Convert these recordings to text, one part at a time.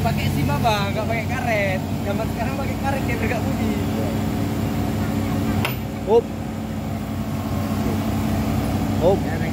Jangan pakai SIM bang, nggak pakai karet. Zaman sekarang pakai karet kayak bergak budi. Up. Up.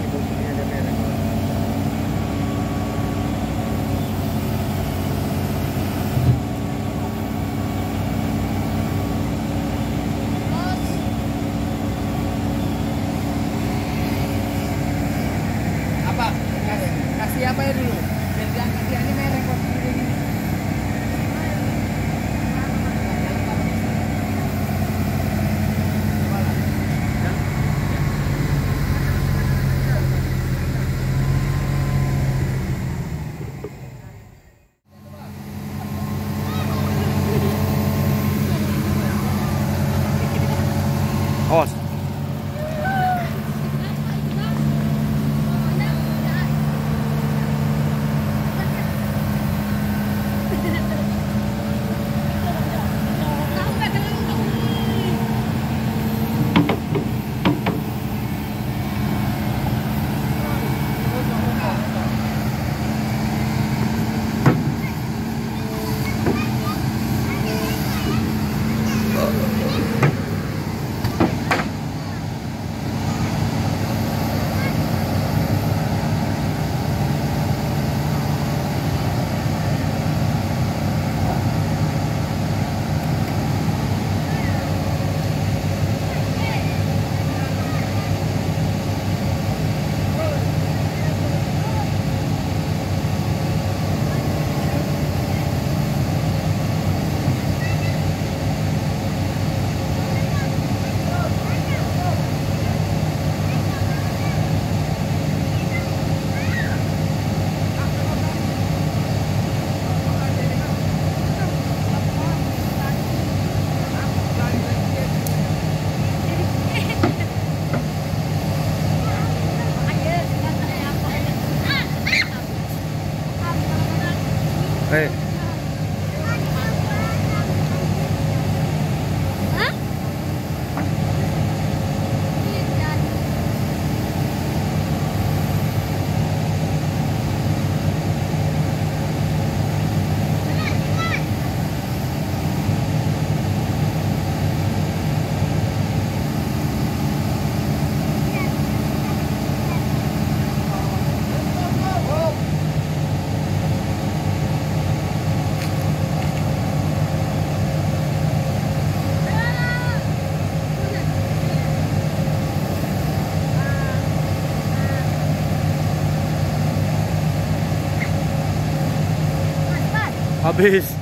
Cabeça.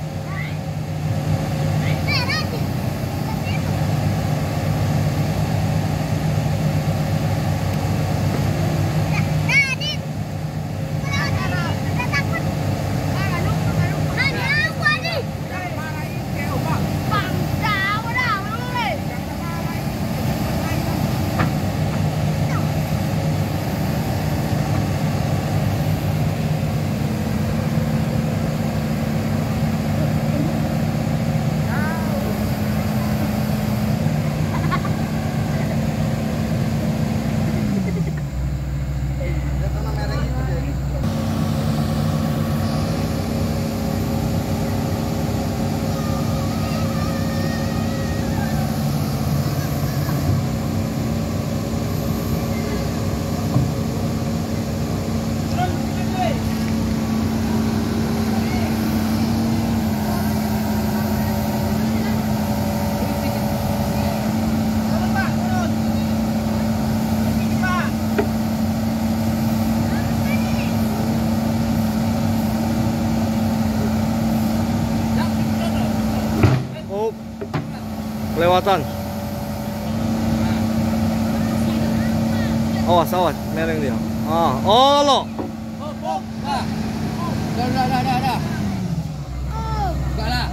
Kelewatan. Awas, awas, mereng dia. Ah, oh lo. Dah. Dah, dah, dah, dah, dah. Buka lah.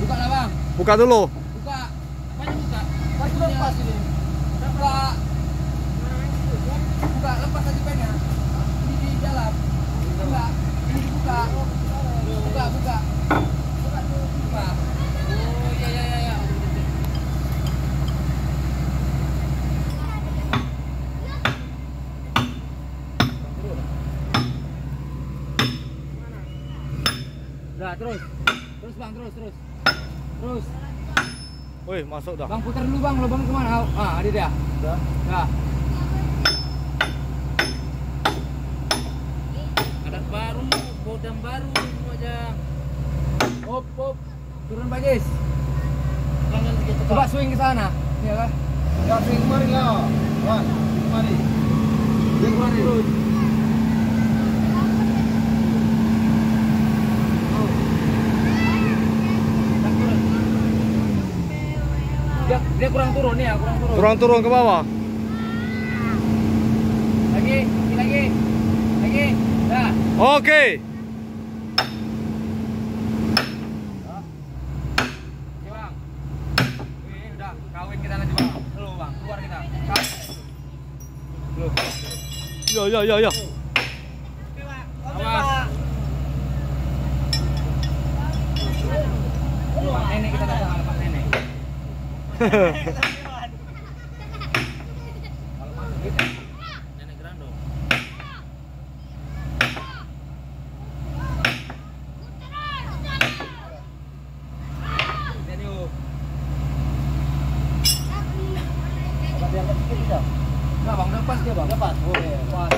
Buka lah bang. Buka dulu. Buka. Apanya buka? Pas lepas ini. Buka. Buka, lepas aja pennya. Ini di dalam. Buka. Ini dibuka. Buka, buka. Buka. Oh, iya, iya, iya, iya. Nah, terus. Terus bang, terus, terus. Terus. Wih, masuk dah. Bang putar dulu bang, lubang ke mana? Ah, ada dia. Dah. Dah. Ada baru, bodam baru semua aja. Hop, hop. Turun Pak Jis. Jangan begitu Coba swing ke sana. Ya kan? Ya swing kemari lah. Wan, kemari. Swing kemari. Terus. Oh. Tak turun. Dia, kurang turun ya, kurang turun. Turun turun ke bawah. Lagi, lagi, lagi. Dah. Oke. Lu. Ya ya ya ya. Awas. Pak nenek kita datang sama Pak nenek. Kalau masuk kita, nenek gerandong. Dan yuk. Apa dia angkat sikit bisa? Enggak bang, udah pas dia bang. Dapat. Oh, iya. Pas.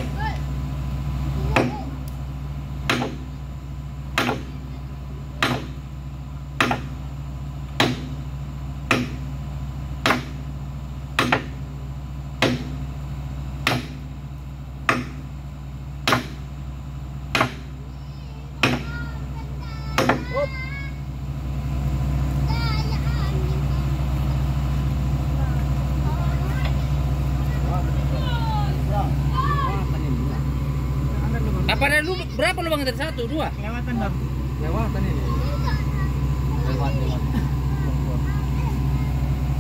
Up. Apa ada lu berapa lubang dari satu dua? Lewatan bang. Lewatan ini. Lewat lewat.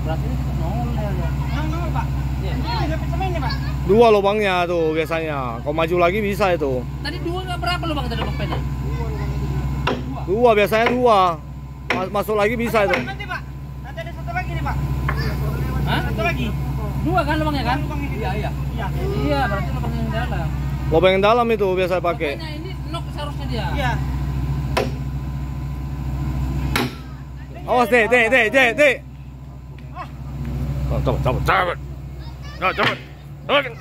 Berarti ini nol ya. Nol nol pak. Iya. Pak. Dua lubangnya tuh biasanya. Kau maju lagi bisa itu. Tadi dua nggak berapa lubang tadi bang pena? Dua biasanya dua. Mas- masuk lagi bisa itu. Nanti pak. Nanti ada satu lagi nih pak. Hah? Satu lagi. Dua kan lubangnya kan? Lubang ini. Iya iya. Iya. Iya berarti lubang yang dalam. Lubang yang dalam itu biasa pakai. Makanya ini nok seharusnya dia. Iya. Awas deh, deh, deh, deh, deh. Cabut, cabut, cabut. Ya, cabut. Cabut.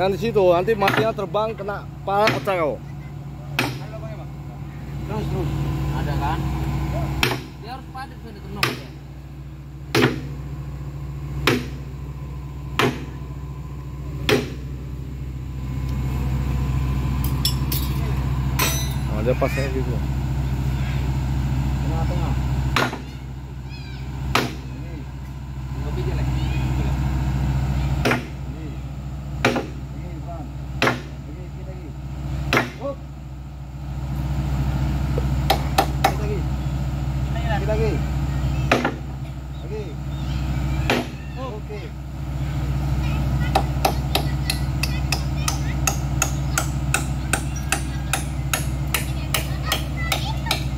Kan di situ nanti matinya terbang kena kepala pecah kau. Terus terus. Ada kan? Dia harus padat kan itu nok ya. Oh, dia pasnya gitu. Tengah-tengah. Lebih jelek. Lagi lagi. Lagi. Oke.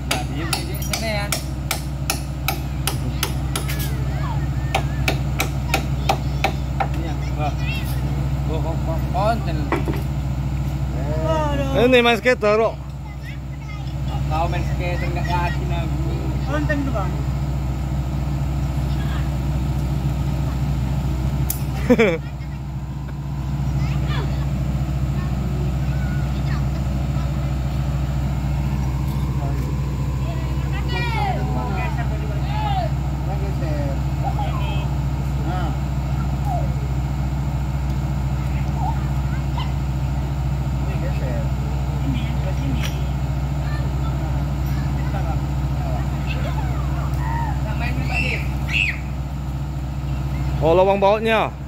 Nah, dia punya senean. Iya, Wah. Gua kok kok konten. Aduh. Ini main skater, bro. Kau main skater nggak yakin aku. Konten tuh bang. Geser tadi, Bang. Nah. Ini ke sini. Kita, Bang. Yang main nih Pak Dir. Oh, lubang bautnya. dikit.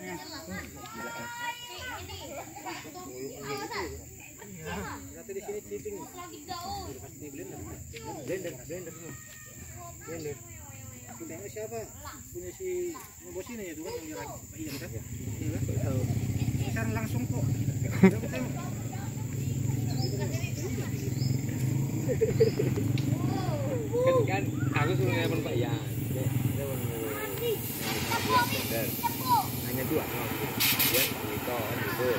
ya? Sekarang langsung kok. kan kan aku suruh Pak Yan dia dia mau dua order hanya dua no dia Pak Wito kan gitu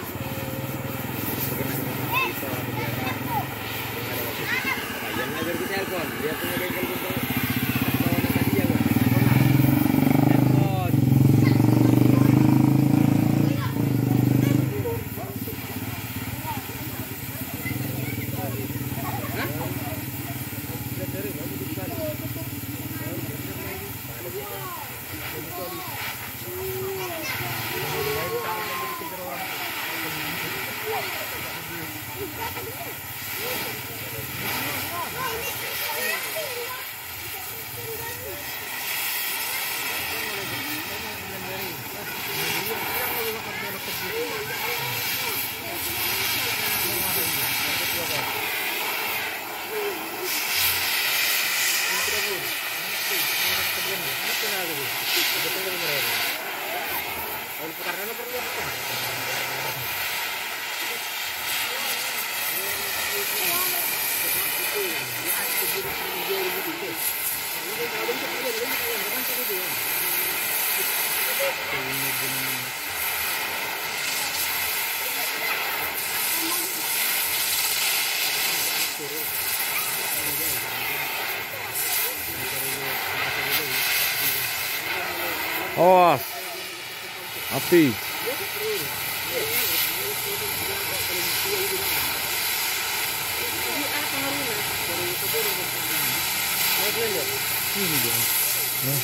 mungkin nanti Pak Wito atau dia kan dia ada waktu Pak Yan ngajar ke telepon dia punya bengkel untuk kawan tadi ya gua telepon Awas. Api. Nah.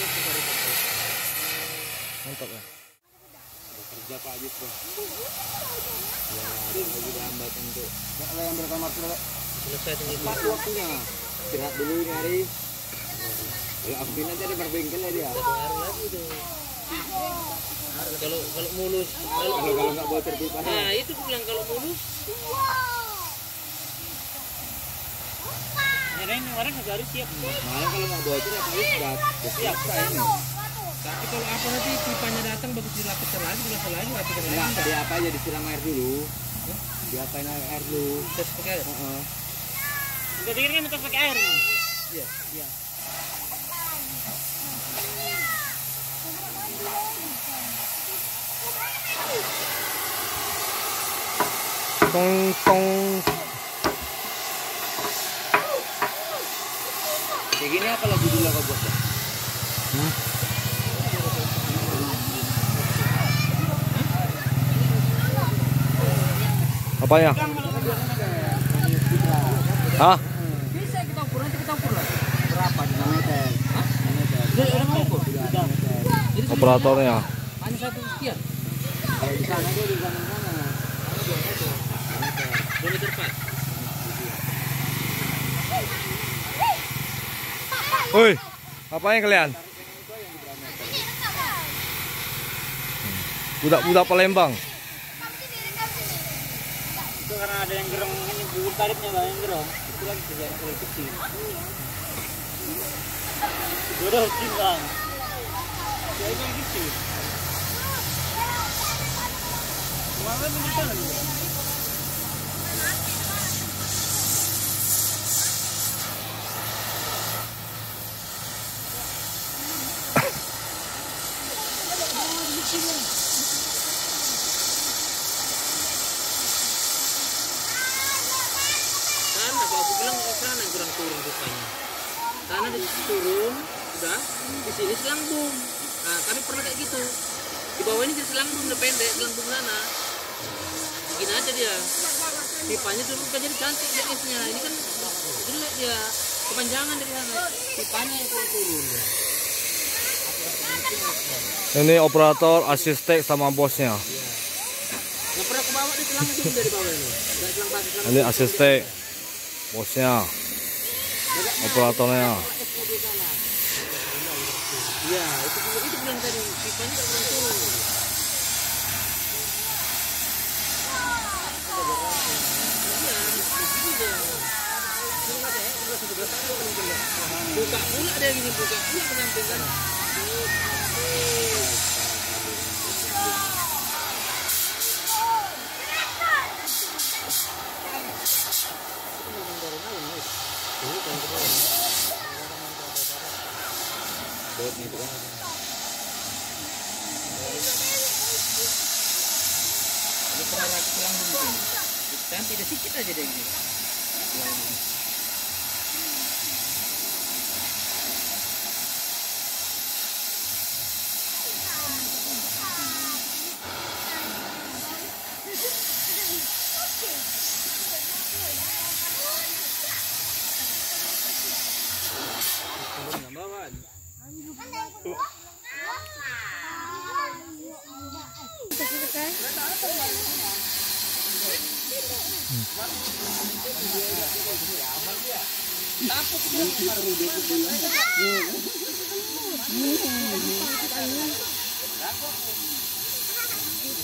Mantap ya. kerja Pak Ajit ya Enggak lah yang selesai waktunya. istirahat dulu ini hari kalau Afin aja ya dia lagi tuh kalau kalau mulus kalau kalau kalau nggak bawa terpipa nah itu aku bilang kalau mulus ini ada yang orang nggak harus siap. Malah kalau mau bocor ya harus sudah siap kayaknya. Tapi kalau apa nanti pipanya datang bagus dilapikan lagi, dilapikan lagi, dilapikan lagi. Enggak, dia apa aja disiram air dulu. Diapain air air dulu. Terus pakai air. Kan kita pakai air. Iya, iya. Tong tong. Kayak gini apa lagu dulu kau buat? Apa ya? Hah? Bisa kita ukur nanti kita ukur lah. Berapa? 5 meter. Hah? 5 meter. Jadi orang mau ukur. Jadi Operatornya. hanya satu sekian. Kalau di sana dia di sana meter empat. Woi, apain kalian? Budak-budak Palembang. Itu karena ada yang gerong ini bubur tarifnya banyak yang gerong. Itu lagi kerjaan kalau kecil. Jodoh timbang. Ya ini gitu. Kemarin bener lagi. Kan apa aku bilang kok sana yang kurang turun rupanya. Sana di situ turun, udah di sini selambung. Nah, kami pernah kayak gitu. Di bawah ini jadi selambung udah pendek, selambung sana. Begini aja dia. Pipanya tuh bukan jadi cantik jenisnya. Ini kan jelek dia. Kepanjangan dari sana. Pipanya yang turun dia. Ini operator, asisten sama bosnya. Ini asisten, bosnya, operatornya. Iya, itu itu bilang tadi pipanya nggak kurang turun. Buka pula dia gini, buka pula kan. Ini pernah pulang dulu. Dan tidak sedikit aja deh ini.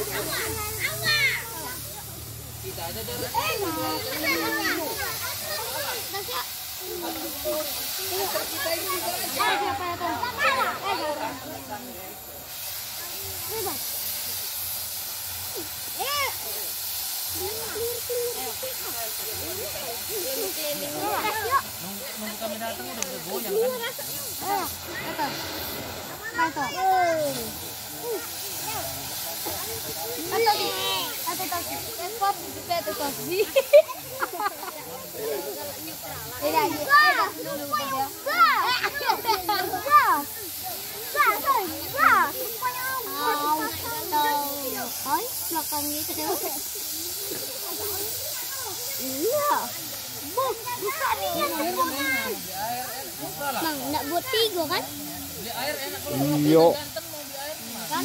Goyang kan. belakangnya itu Iya. Bo. Buka nih yang Bang, nak buat tiga kan? Iyo. Kan?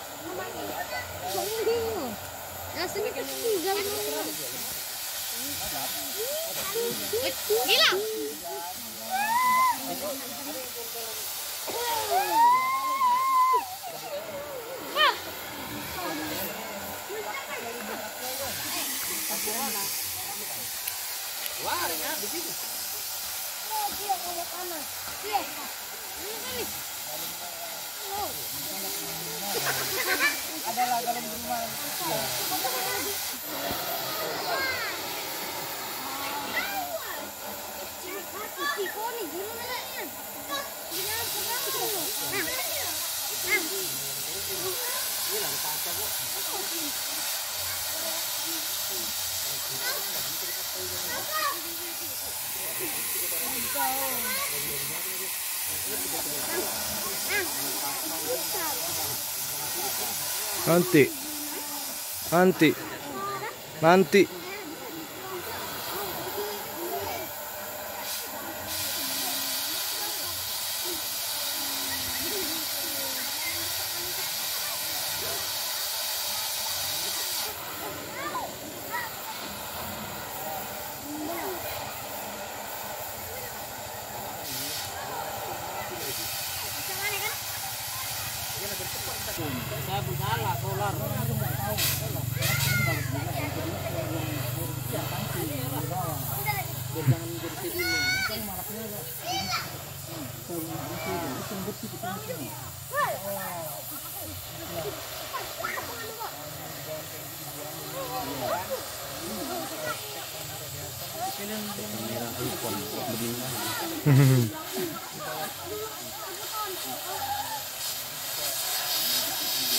Iya. Yang ada udah. Tiga lubang. Oh, ada lagu yang berubah. Thank you. Nanti. Nanti. Nanti.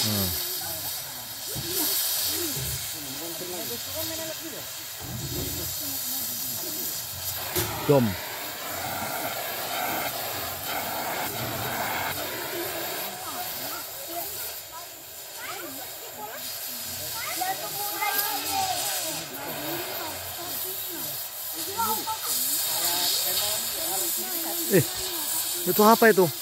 Jom. Eh, itu apa itu?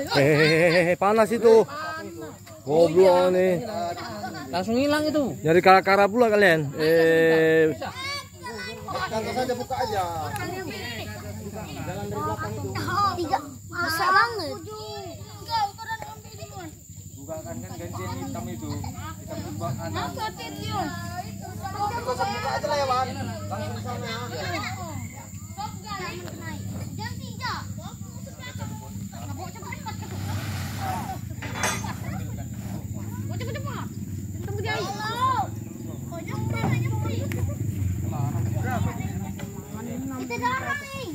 ya. Hehehe, panas itu. Goblok nih. Langsung hilang itu. Nyari kara-kara pula kalian. Eh, Kantor saja buka aja. Tiga. Besar banget. Bukakan kan gantian hitam itu. Anak. Buka Buka aja lah ya, Wan. Langsung sana. Kita darah nih.